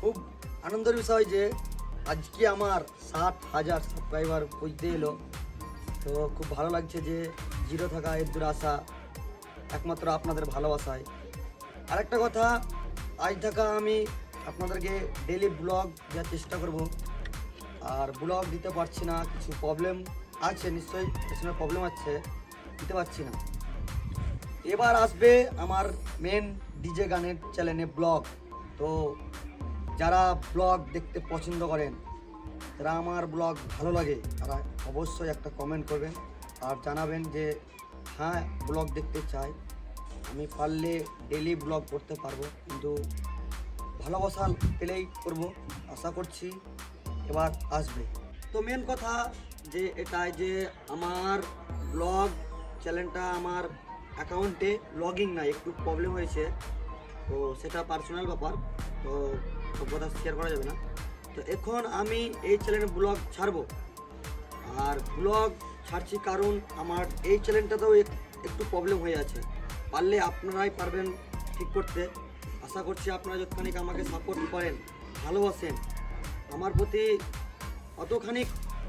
খুব আনন্দের বিষয় যে আজকে আমার ষাট হাজার সাবস্ক্রাইবার পৌঁছতে এলো। তো খুব ভালো লাগছে যে জিরো থাকা এর দূর আসা একমাত্র আপনাদের ভালোবাসায়। আরেকটা কথা, আজ থাকা আমি আপনাদেরকে ডেলি ব্লগ দেওয়ার চেষ্টা করব। আর ব্লগ দিতে পারছি না, কিছু প্রবলেম আছে নিশ্চয়ই, পেছনে প্রবলেম আছে, দিতে পারছি না। এবার আসবে আমার মেন ডিজে গানের চ্যানেলে ব্লগ তো যারা ব্লগ দেখতে পছন্দ করেন, যারা আমার ব্লগ ভালো লাগে, তারা অবশ্যই একটা কমেন্ট করবেন আর জানাবেন যে হ্যাঁ ব্লগ দেখতে চাই। আমি পারলে ডেলি ব্লগ করতে পারব, কিন্তু ভালোবাসা পেলেই করব, আশা করছি এবার আসবে। তো মেন কথা যে এটাই যে আমার ব্লগ চ্যানেলটা আমার অ্যাকাউন্টে লগিং নাই, একটু প্রবলেম হয়েছে। তো সেটা পার্সোনাল ব্যাপার। তো সব কথা শেয়ার করা যাবে না। তো এখন আমি এই চ্যানেলে ব্লগ ছাড়বো। আর ব্লগ ছাড়ছি কারণ আমার এই চ্যানেলটাতেও একটু প্রবলেম হয়ে আছে। পারলে আপনারাই পারবেন ঠিক করতে। আশা করছি আপনারা যতখানি আমাকে সাপোর্ট করেন, ভালোবাসেন, আমার প্রতি অতখানি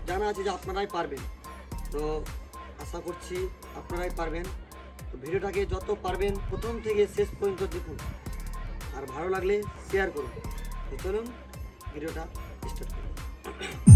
জানা আছে যে আপনারাই পারবেন। তো আশা করছি আপনারাই পারবেন। তো ভিডিওটাকে যত পারবেন প্রথম থেকে শেষ পর্যন্ত দেখুন। আর ভালো লাগলে শেয়ার করুন। তো চলুন ভিডিওটা স্টার্ট করুন